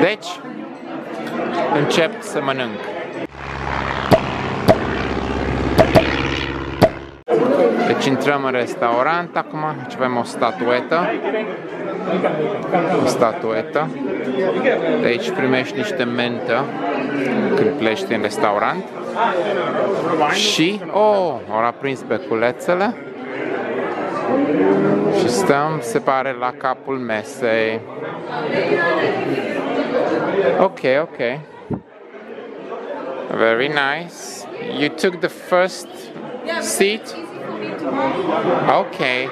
Deci, încep să mănânc. Deci intrăm în restaurant acum, aici avem o statuetă. O statuetă. De aici primești niște mentă când pleci în restaurant. Și, oh, au aprins beculețele. Și stăm, se pare, la capul mesei. Ok, ok. Very nice. You took the first seat? Ok.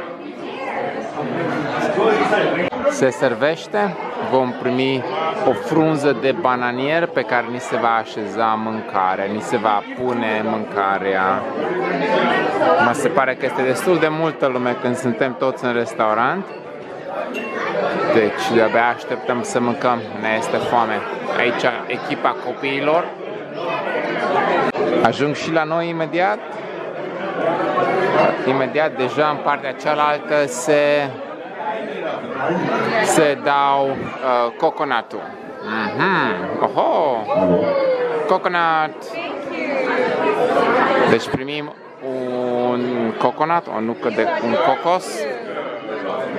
Se servește, vom primi o frunză de bananier pe care ni se va așeza mâncarea, ni se va pune mâncarea. Mă se pare că este destul de multă lume când suntem toți în restaurant. Deci de-abia așteptăm să mâncăm, ne este foame. Aici echipa copiilor. Ajung și la noi imediat. Imediat deja în partea cealaltă se se dau uh, coconatul. Mm-hmm. Oho! Coconut! Deci primim un coconut, o nucă de un cocos.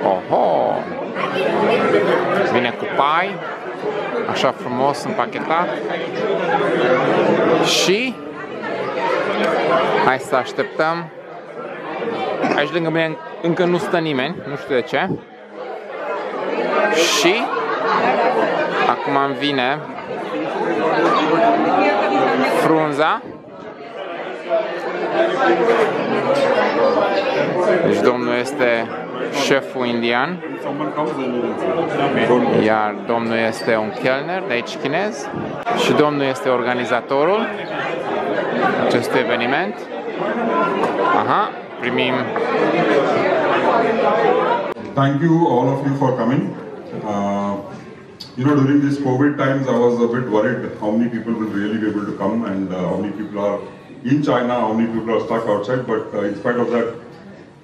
Oho! Vine cu pai, așa frumos împachetat. Și hai să așteptăm. Aici lângă mine încă nu stă nimeni, nu știu de ce. Și acum îmi vine frunza. Deci domnul este șeful indian, iar domnul este un chelner de aici chinez și domnul este organizatorul acestui eveniment. Aha, primim Thank you all of you for coming. Uh, you know, during these COVID times, I was a bit worried how many people will really be able to come and uh, how many people are in China, how many people are stuck outside. But uh, in spite of that,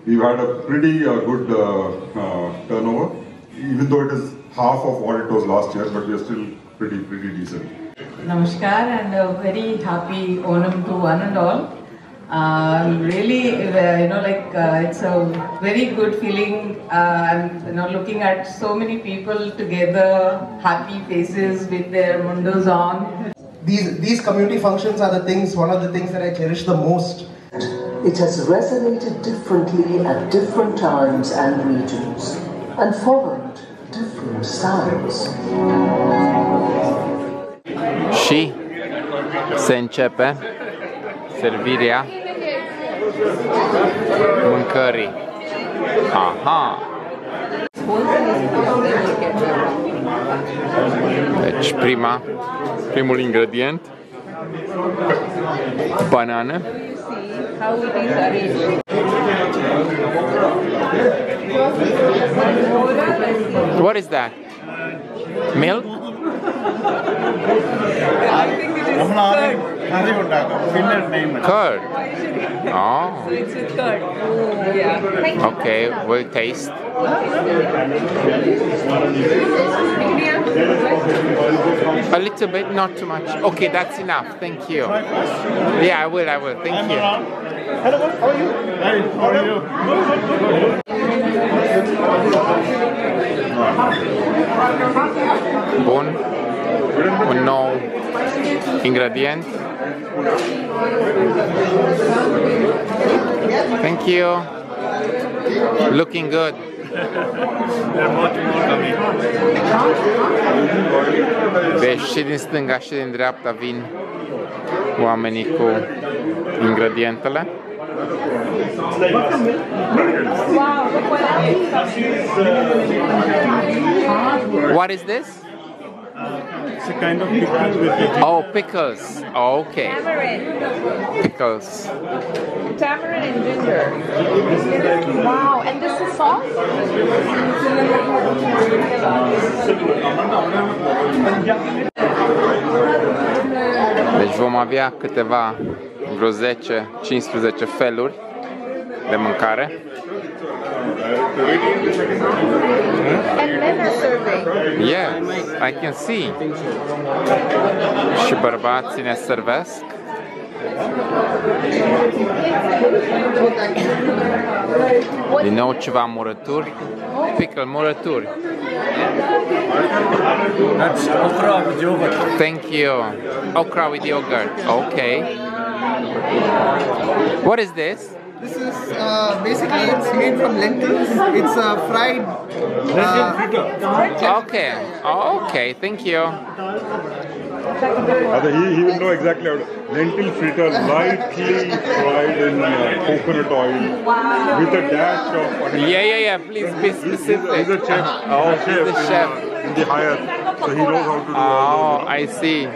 we've had a pretty uh, good uh, uh, turnover, even though it is half of what it was last year, but we are still pretty, pretty decent. Namaskar and a very happy Onam to one and all. Uh, really, uh, you know, like uh, it's a very good feeling. Uh, and you know, looking at so many people together, happy faces with their mundos on. These, these community functions are the things, one of the things that I cherish the most. It has resonated differently at different times and regions and followed different sounds. și se începe servirea mâncării. Aha! Deci prima, primul ingredient, banană. How it is arranged. What is that? Milk? I think it is curd. കറി ഉണ്ടാക്കും പിന്നെ name Curd. Oh, So it's with curd. Oh, yeah. okay, we'll taste. A little bit, not too much. Okay, that's enough. Thank you. Yeah, I will, I will. Thank you. Hello, how are you? Hi, how are you? Bun. Un nou ingredient. Thank you. Looking good. Deci și din stânga și din dreapta vin oamenii cu ingredientele. What is this? It's a kind of pickle with the Oh, pickles. Okay. Tamarind. Pickles. Tamarind and ginger. Wow, and this is sauce? Deci vom avea câteva, vreo 10-15 feluri de mâncare. And men are serving. Yes, I can see. Și bărbații ne servesc. Din nou ceva murături. Pickle murături. That's okra with yogurt. Thank you. Okra with yogurt. Okay. What is this? This is uh, basically it's made from lentils. It's uh, fried. Uh, Okay. Okay, thank you. He, he will know exactly how to. Lentil fritter, lightly fried in uh, coconut oil with a dash of. Yeah, yeah, yeah. Please be He's, he's, a, specific. he's a chef. Oh, he's a he's the in, chef. uh, in the higher, so he knows how to do all Oh, I see. those.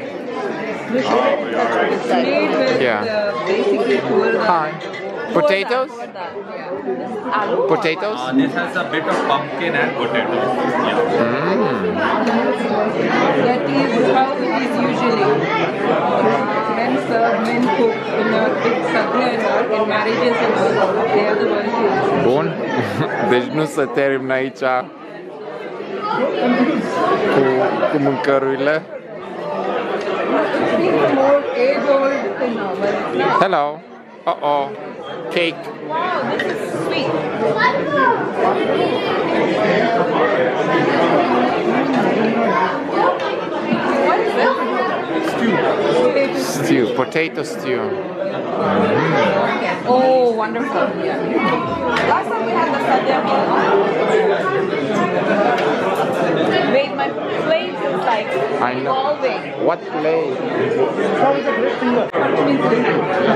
Ah, yeah, It's made with Yeah. uh, basically. Hi. Potatoes? Tur dal, yeah. Aloo or Potatoes? Uh, this has a bit of pumpkin and potato. Yeah. That is how it is usually. Men serve, men cook in a big sadhya and all, in marriages and all. They are the ones who Bun. Deci nu se termină aici cu, cu mâncărurile. age-old thing now, but it's not. Hello. Uh-oh. Cake. Wow, this is sweet. What is this? Stew. Potato stew. Oh, wonderful. Last time we had the sadhya meal. Wait, my plate is like I know. evolving. What plate?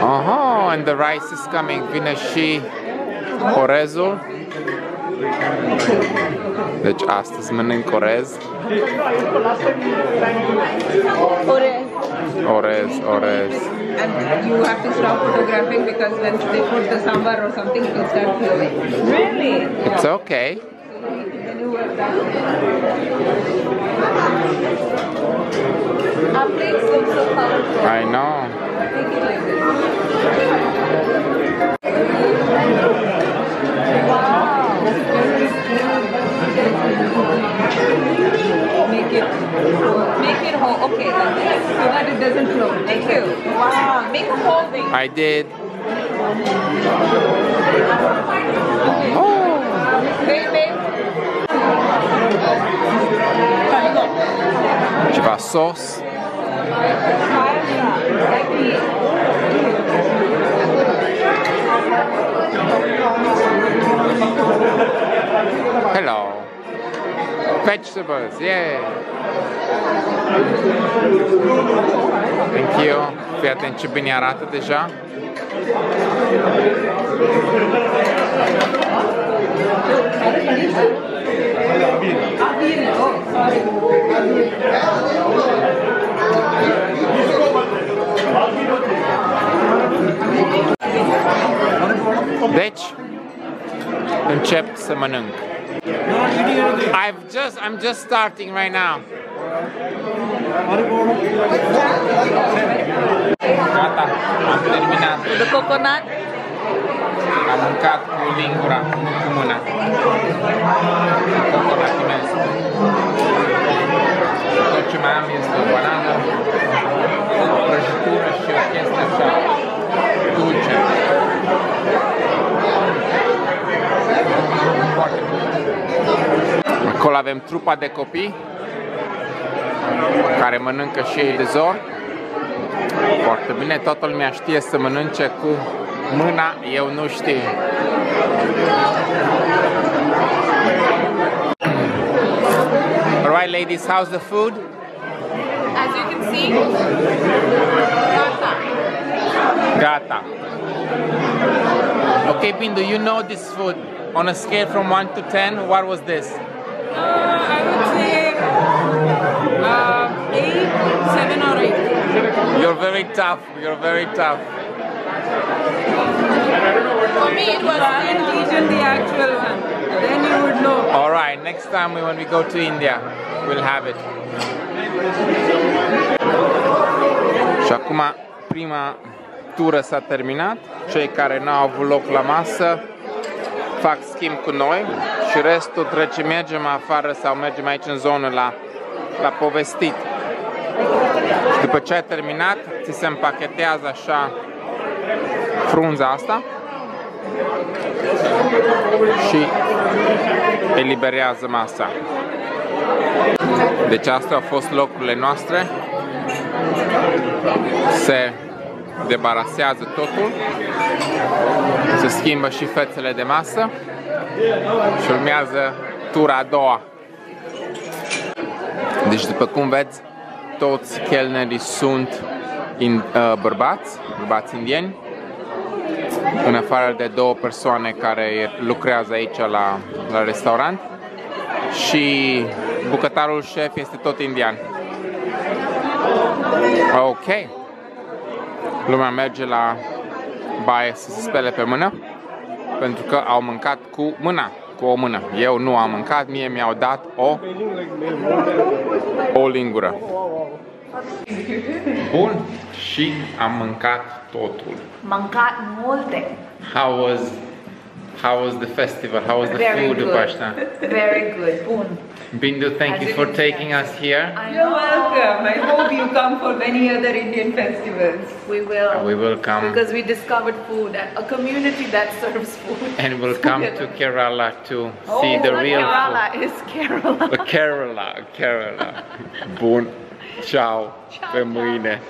Aha, and the rice is coming. Vine și orezul. Deci astăzi mănânc orez. Orez. Orez, orez. And you have to stop photographing because when they put the sambar or something, it will start flowing. Really? It's okay. I did. Ceva sos. Hello. Vegetables, yeah. Thank you. Fii atent ce bine arată deja. Deci, încep să mănânc. I've just, I'm just starting right now. Gata, am terminat. The coconut. Am mâncat cu lingura, nu cu mâna. Coconut imens. Tot Acolo avem trupa de copii care mănâncă și ei de zor. Foarte bine, toată lumea știe să mănânce cu mâna, eu nu știu. Alright ladies, how's the food? As you can see, gata. Gata. Okay, Bindu, you know this food. On a scale from 1 to 10, what was this? Uh, I would say uh, eight, seven or eight. You're very tough. You're very tough. For me, it was ten eaten the actual one. Then you would know. All right, next time when we go to India, we'll have it. Și acum prima tură s-a terminat. Cei care n-au avut loc la masă fac schimb cu noi și restul trece, mergem afară sau mergem aici în zonă la, la povestit. Și după ce ai terminat, ți se împachetează așa frunza asta și eliberează masa. Deci astea au fost locurile noastre. Se debarasează totul, se schimbă și fețele de masă și urmează tura a doua. Deci după cum vezi, toți chelnerii sunt in, uh, bărbați, bărbați indieni, în afară de două persoane care lucrează aici la, la restaurant și bucătarul șef este tot indian. Ok. Lumea merge la baie să se spele pe mână pentru că au mâncat cu mâna, cu o mână. Eu nu am mâncat, mie mi-au dat o o lingură. Bun, și am mâncat totul. Mâncat multe. How was how was the festival? How was the Very food good. după asta? Very good. Bun. Bindu, thank you for taking us here. You're welcome. I hope you come for many other Indian festivals. We will. We will come Because we discovered food, and a community that serves food. and we'll come to Kerala to see the oh, Not real Kerala food. is Kerala. Kerala, Kerala. Bun. Ciao. Pe mâine.